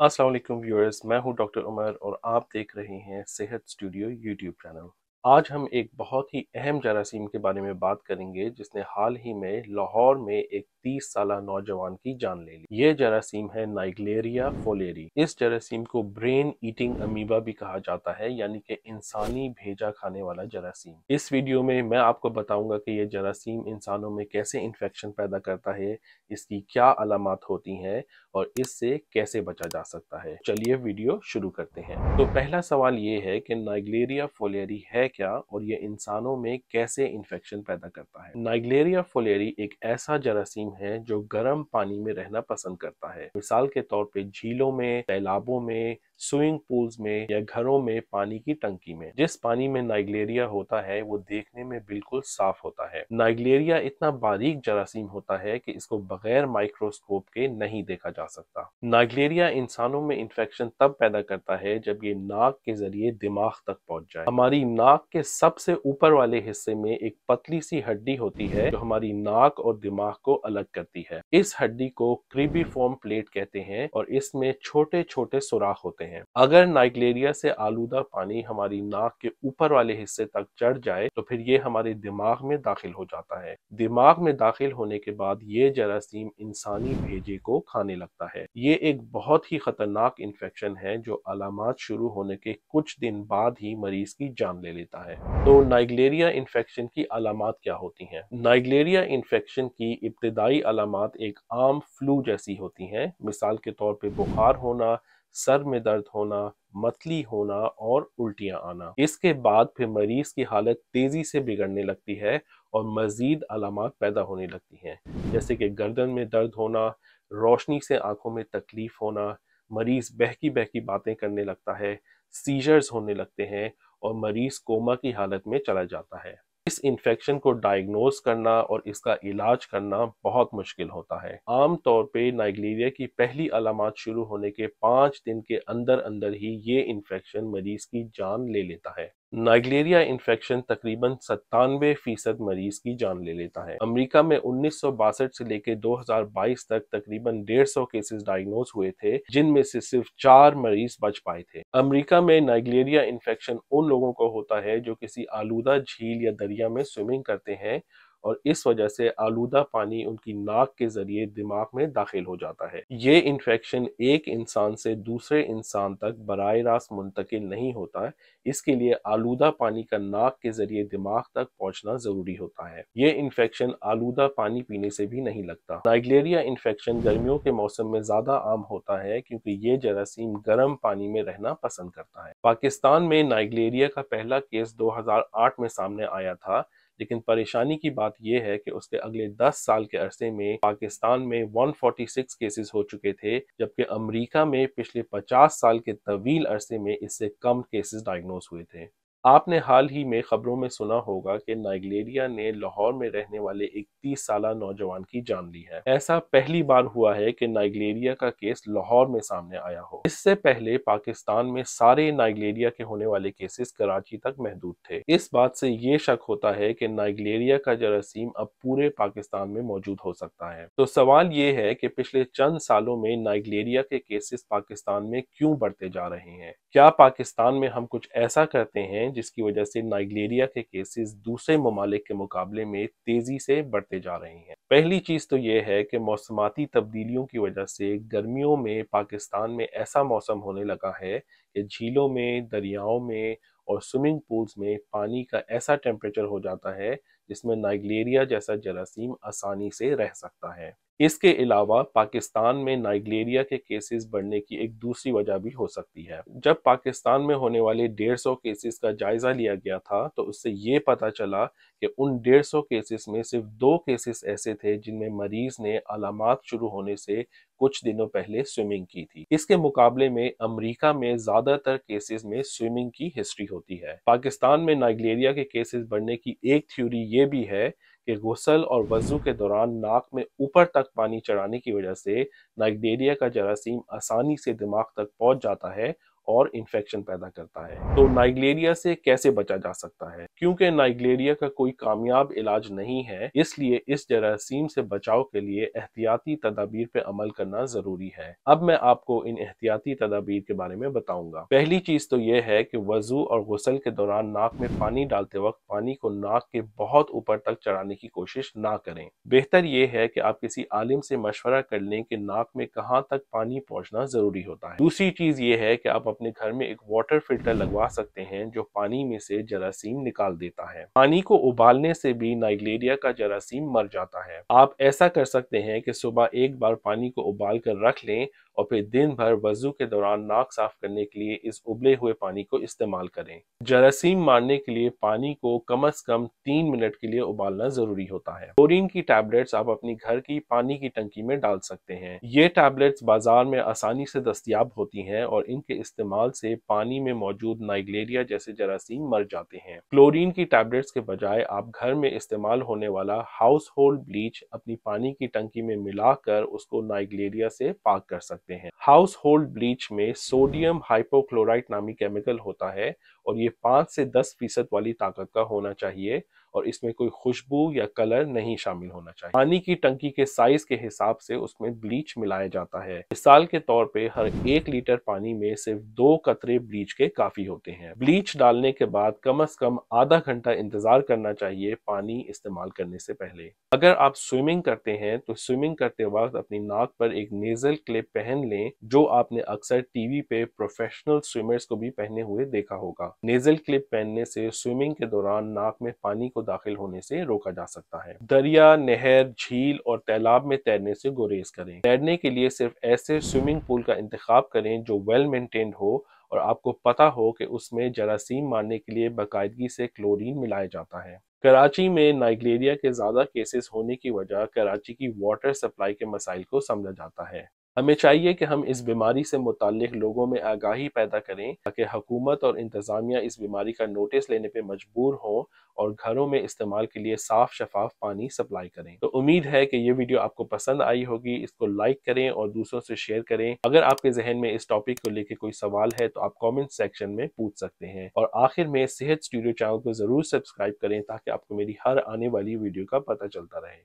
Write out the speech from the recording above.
السلام علیکم ویورز، میں ہوں ڈاکٹر عمر اور آپ دیکھ رہے ہیں صحت اسٹوڈیو یوٹیوب چینل۔ آج ہم ایک بہت ہی اہم جراثیم کے بارے میں بات کریں گے، جس نے حال ہی میں لاہور میں ایک تیس سالہ نوجوان کی جان لے لی۔ یہ جراثیم ہے نائگلیریا فولیری۔ اس جراثیم کو برین ایٹنگ امیبا بھی کہا جاتا ہے یعنی کہ انسانی بھیجا کھانے والا جراثیم۔ اس ویڈیو میں میں آپ کو بتاؤں گا کہ یہ جراثیم انسانوں میں کیسے انفیکشن پیدا کرتا ہے، اس کی کیا علامات ہوتی ہیں اور اس سے کیسے بچا جا سکتا ہے۔ چلیے ویڈیو شروع کرتے ہیں۔ تو پہلا سوال یہ ہے کہ نائگلیریا فولیری ہے کیا اور یہ انسانوں میں کیسے انفیکشن پیدا کرتا ہے؟ نائگلیریا فولیری ایک ایسا جراثیم ہے جو گرم پانی میں رہنا پسند کرتا ہے۔ مثال کے طور پہ جھیلوں میں، تیلابوں میں سوئنگ پولز میں یا گھروں میں پانی کی ٹنکی میں۔ جس پانی میں نائگلیریا ہوتا ہے، وہ دیکھنے میں بالکل صاف ہوتا ہے۔ نائگلیریا اتنا باریک جراثیم ہوتا ہے کہ اس کو بغیر مائکروسکوپ کے نہیں دیکھا جا سکتا۔ نائگلیریا انسانوں میں انفیکشن تب پیدا کرتا ہے جب یہ ناک کے ذریعے دماغ تک پہنچ جائے۔ ہماری ناک کے سب سے اوپر والے حصے میں ایک پتلی سی ہڈی ہوتی ہے جو ہماری ناک اور دماغ کو الگ کرتی ہے۔ اس ہڈی کو کریبی فارم پلیٹ کہتے ہیں اور اس میں چھوٹے چھوٹے سوراخ ہوتے ہیں۔ اگر نائگلیریا سے آلودہ پانی ہماری ناک کے اوپر والے حصے تک چڑھ جائے تو پھر یہ ہمارے دماغ میں داخل ہو جاتا ہے۔ دماغ میں داخل ہونے کے بعد یہ جراثیم انسانی بھیجے کو کھانے لگتا ہے۔ یہ ایک بہت ہی خطرناک انفیکشن ہے جو علامات شروع ہونے کے کچھ دن بعد ہی مریض کی جان لے لیتا ہے۔ تو نائگلیریا انفیکشن کی علامات کیا ہوتی ہیں؟ نائگلیریا انفیکشن کی ابتدائی علامات ایک عام فلو جیسی ہوتی ہیں۔ مثال کے طور پہ بخار ہونا، سر میں درد ہونا، متلی ہونا اور الٹیاں آنا۔ اس کے بعد پھر مریض کی حالت تیزی سے بگڑنے لگتی ہے اور مزید علامات پیدا ہونے لگتی ہیں۔ جیسے کہ گردن میں درد ہونا، روشنی سے آنکھوں میں تکلیف ہونا، مریض بہکی بہکی باتیں کرنے لگتا ہے سیجرز ہونے لگتے ہیں اور مریض کوما کی حالت میں چلا جاتا ہے۔ اس انفیکشن کو ڈائگنوز کرنا اور اس کا علاج کرنا بہت مشکل ہوتا ہے۔ عام طور پہ نائگلیریا کی پہلی علامات شروع ہونے کے پانچ دن کے اندر اندر ہی یہ انفیکشن مریض کی جان لے لیتا ہے۔ نائگلیریا انفیکشن تقریباً ستانوے فیصد مریض کی جان لے لیتا ہے۔ امریکہ میں انیس سو باسٹھ سے لے کے دو ہزار بائیس تک تقریباً ڈیڑھ سو کیسز ڈائگنوز ہوئے تھے، جن میں سے صرف چار مریض بچ پائے تھے۔ امریکہ میں نائگلیریا انفیکشن ان لوگوں کو ہوتا ہے جو کسی آلودہ جھیل یا دریا میں سوئمنگ کرتے ہیں اور اس وجہ سے آلودہ پانی ان کی ناک کے ذریعے دماغ میں داخل ہو جاتا ہے۔ یہ انفیکشن ایک انسان سے دوسرے انسان تک براہ راست منتقل نہیں ہوتا اس کے لیے آلودہ پانی کا ناک کے ذریعے دماغ تک پہنچنا ضروری ہوتا ہے۔ یہ انفیکشن آلودہ پانی پینے سے بھی نہیں لگتا۔ نائگلیریا انفیکشن گرمیوں کے موسم میں زیادہ عام ہوتا ہے کیونکہ یہ جراثیم گرم پانی میں رہنا پسند کرتا ہے۔ پاکستان میں نائگلیریا کا پہلا کیس دو ہزار آٹھ میں سامنے آیا تھا۔ لیکن پریشانی کی بات یہ ہے کہ اس کے اگلے دس سال کے عرصے میں پاکستان میں 146 کیسز ہو چکے تھے، جبکہ امریکہ میں پچھلے پچاس سال کے طویل عرصے میں اس سے کم کیسز ڈائگنوز ہوئے تھے۔ آپ نے حال ہی میں خبروں میں سنا ہوگا کہ نائگلیریا نے لاہور میں رہنے والے ایک تیس سالہ نوجوان کی جان لی ہے۔ ایسا پہلی بار ہوا ہے کہ نائگلیریا کا کیس لاہور میں سامنے آیا ہو۔ اس سے پہلے پاکستان میں سارے نائگلیریا کے ہونے والے کیسز کراچی تک محدود تھے۔ اس بات سے یہ شک ہوتا ہے کہ نائگلیریا کا جراثیم اب پورے پاکستان میں موجود ہو سکتا ہے۔ تو سوال یہ ہے کہ پچھلے چند سالوں میں نائگلیریا کے کیسز پاکستان میں کیوں بڑھتے جا رہے ہیں؟ کیا پاکستان میں ہم کچھ ایسا کرتے ہیں جس کی وجہ سے نائگلیریا کے کیسز دوسرے ممالک کے مقابلے میں تیزی سے بڑھتے جا رہے ہیں۔ پہلی چیز تو یہ ہے کہ موسماتی تبدیلیوں کی وجہ سے گرمیوں میں پاکستان میں ایسا موسم ہونے لگا ہے کہ جھیلوں میں، دریاؤں میں اور سوئمنگ پولز میں پانی کا ایسا ٹیمپریچر ہو جاتا ہے جس میں نائگلیریا جیسا جراثیم آسانی سے رہ سکتا ہے۔ اس کے علاوہ پاکستان میں نائگلیریا کے کیسز بڑھنے کی ایک دوسری وجہ بھی ہو سکتی ہے۔ جب پاکستان میں ہونے والے ڈیڑھ سو کیسز کا جائزہ لیا گیا تھا تو اس سے یہ پتا چلا کہ ان ڈیڑھ سو کیسز میں صرف دو کیسز ایسے تھے جن میں مریض نے علامات شروع ہونے سے کچھ دنوں پہلے سوئمنگ کی تھی۔ اس کے مقابلے میں امریکہ میں زیادہ تر کیسز میں سوئمنگ کی ہسٹری ہوتی ہے۔ پاکستان میں نائگلیریا کے کیسز بڑھنے کی ایک تھیوری یہ بھی ہے کہ غسل اور وضو کے دوران ناک میں اوپر تک پانی چڑھانے کی وجہ سے نائکڈیریا کا جراثیم آسانی سے دماغ تک پہنچ جاتا ہے اور انفیکشن پیدا کرتا ہے۔ تو نائگلیریا سے کیسے بچا جا سکتا ہے؟ کیونکہ نائگلیریا کا کوئی کامیاب علاج نہیں ہے، اس لیے اس جراثیم سے بچاؤ کے لیے احتیاطی تدابیر پہ عمل کرنا ضروری ہے۔ اب میں آپ کو ان احتیاطی تدابیر کے بارے میں بتاؤں گا۔ پہلی چیز تو یہ ہے کہ وضو اور غسل کے دوران ناک میں پانی ڈالتے وقت پانی کو ناک کے بہت اوپر تک چڑھانے کی کوشش نہ کریں۔ بہتر یہ ہے کہ آپ کسی عالم سے مشورہ کر لیں کہ ناک میں کہاں تک پانی پہنچنا ضروری ہوتا ہے۔ دوسری چیز یہ ہے کہ آپ اپنے گھر میں ایک واٹر فلٹر لگوا سکتے ہیں جو پانی میں سے جراثیم نکال دیتا ہے۔ پانی کو ابالنے سے بھی نائگلیریا کا جراثیم مر جاتا ہے۔ آپ ایسا کر سکتے ہیں کہ صبح ایک بار پانی کو ابال کر رکھ لیں اور پھر دن بھر وضو کے دوران ناک صاف کرنے کے لیے اس ابلے ہوئے پانی کو استعمال کریں۔ جراثیم مارنے کے لیے پانی کو کم از کم تین منٹ کے لیے ابالنا ضروری ہوتا ہے۔ کلورین کی ٹیبلٹس آپ اپنی گھر کی پانی کی ٹنکی میں ڈال سکتے ہیں۔ یہ ٹیبلٹس بازار میں آسانی سے دستیاب ہوتی ہیں اور ان کے استعمال سے پانی میں موجود نائگلیریا جیسے جراثیم مر جاتے ہیں۔ کلورین کی ٹیبلٹس کے بجائے آپ گھر میں استعمال ہونے والا ہاؤس ہولڈ بلیچ اپنی پانی کی ٹنکی میں ملا کر اس کو نائگلیریا سے پاک کر سکتے ہیں۔ ہاؤس ہولڈ بلیچ میں سوڈیم ہائپو کلورائٹ نامی کیمیکل ہوتا ہے اور یہ پانچ سے دس فیصد والی طاقت کا ہونا چاہیے۔ اور اس میں کوئی خوشبو یا کلر نہیں شامل ہونا چاہیے۔ پانی کی ٹنکی کے سائز کے حساب سے اس میں بلیچ ملایا جاتا ہے۔ مثال کے طور پہ، ہر ایک لیٹر پانی میں صرف دو قطرے بلیچ کے کافی ہوتے ہیں۔ بلیچ ڈالنے کے بعد کم از کم آدھا گھنٹہ انتظار کرنا چاہیے پانی استعمال کرنے سے پہلے۔ اگر آپ سوئمنگ کرتے ہیں، تو سوئمنگ کرتے وقت اپنی ناک پر ایک نیزل کلپ پہن لیں، جو آپ نے اکثر ٹی وی پہ پروفیشنل سوئمرز کو بھی پہنے ہوئے دیکھا ہوگا۔ نیزل کلپ پہننے سے سوئمنگ کے دوران ناک میں پانی کو داخل ہونے سے روکا جا سکتا ہے۔ دریا، نہر، جھیل اور تیلاب میں تیرنے سے گریز کریں۔ تیرنے کے لیے صرف ایسے سوئمنگ پول کا انتخاب کریں جو ویل مینٹینڈ ہو اور آپ کو پتا ہو کہ اس میں جراثیم مارنے کے لیے باقاعدگی سے کلورین ملایا جاتا ہے۔ کراچی میں نائگلیریا کے زیادہ کیسز ہونے کی وجہ کراچی کی واٹر سپلائی کے مسائل کو سمجھا جاتا ہے۔ ہمیں چاہیے کہ ہم اس بیماری سے متعلق لوگوں میں آگاہی پیدا کریں تاکہ حکومت اور انتظامیہ اس بیماری کا نوٹس لینے پہ مجبور ہوں اور گھروں میں استعمال کے لیے صاف شفاف پانی سپلائی کریں۔ تو امید ہے کہ یہ ویڈیو آپ کو پسند آئی ہوگی، اس کو لائک کریں اور دوسروں سے شیئر کریں۔ اگر آپ کے ذہن میں اس ٹاپک کو لے کے کوئی سوال ہے تو آپ کامنٹ سیکشن میں پوچھ سکتے ہیں۔ اور آخر میں صحت اسٹوڈیو چینل کو ضرور سبسکرائب کریں تاکہ آپ کو میری ہر آنے والی ویڈیو کا پتہ چلتا رہے۔